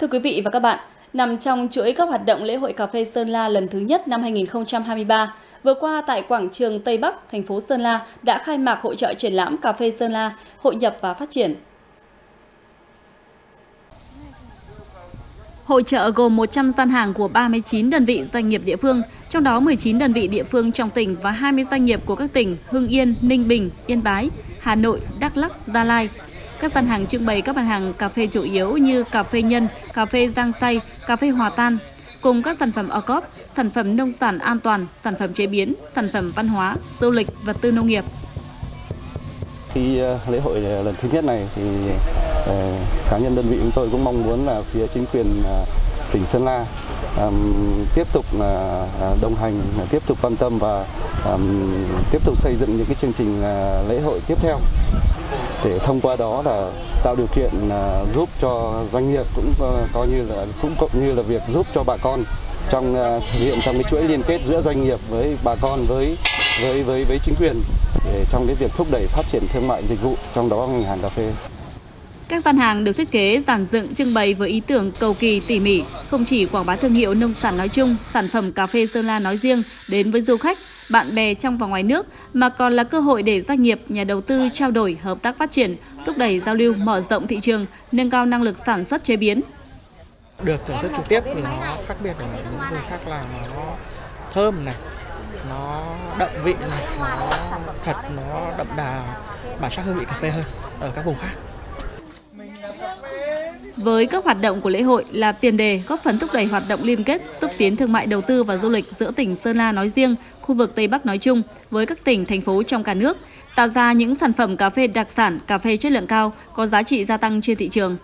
Thưa quý vị và các bạn, nằm trong chuỗi các hoạt động lễ hội cà phê Sơn La lần thứ nhất năm 2023, vừa qua tại quảng trường Tây Bắc, thành phố Sơn La đã khai mạc hội trợ triển lãm cà phê Sơn La, hội nhập và phát triển. Hội trợ gồm 100 gian hàng của 39 đơn vị doanh nghiệp địa phương, trong đó 19 đơn vị địa phương trong tỉnh và 20 doanh nghiệp của các tỉnh Hưng Yên, Ninh Bình, Yên Bái, Hà Nội, Đắk Lắk, Gia Lai. Các gian hàng trưng bày các mặt hàng cà phê chủ yếu như cà phê nhân, cà phê giang xay, cà phê hòa tan, cùng các sản phẩm ô sản phẩm nông sản an toàn, sản phẩm chế biến, sản phẩm văn hóa, du lịch, vật tư nông nghiệp. Khi ờ, lễ hội ờ, lần thứ nhất này thì ờ, cá nhân đơn vị chúng tôi cũng mong muốn là phía chính quyền tỉnh Sơn La tiếp tục đồng hành, tiếp tục quan tâm và tiếp tục xây dựng những cái chương trình lễ hội tiếp theo để thông qua đó là tạo điều kiện à, giúp cho doanh nghiệp cũng ờ, coi như là, cũng cũng như là việc giúp cho bà con trong à, thực hiện trong cái chuỗi liên kết giữa doanh nghiệp với bà con với với với với chính quyền để trong cái việc thúc đẩy phát triển thương mại dịch vụ, trong đó ngành hàng cà phê. Các gian hàng được thiết kế giản dựng trưng bày với ý tưởng cầu kỳ tỉ mỉ, không chỉ quảng bá thương hiệu nông sản nói chung, sản phẩm cà phê Sơn La nói riêng đến với du khách, bạn bè trong và ngoài nước, mà còn là cơ hội để doanh nghiệp, nhà đầu tư trao đổi, hợp tác phát triển, thúc đẩy giao lưu, mở rộng thị trường, nâng cao năng lực sản xuất chế biến. Được thưởng thức trực tiếp thì nó khác biệt ở những vùng khác là nó thơm này, nó đậm vị này, nó thật, nó đậm đà bản sắc hương vị cà phê hơn ở các vùng khác. Với các hoạt động của lễ hội là tiền đề góp phần thúc đẩy hoạt động liên kết, xúc tiến thương mại đầu tư và du lịch giữa tỉnh Sơn La nói riêng, khu vực Tây Bắc nói chung với các tỉnh, thành phố trong cả nước, tạo ra những sản phẩm cà phê đặc sản, cà phê chất lượng cao có giá trị gia tăng trên thị trường.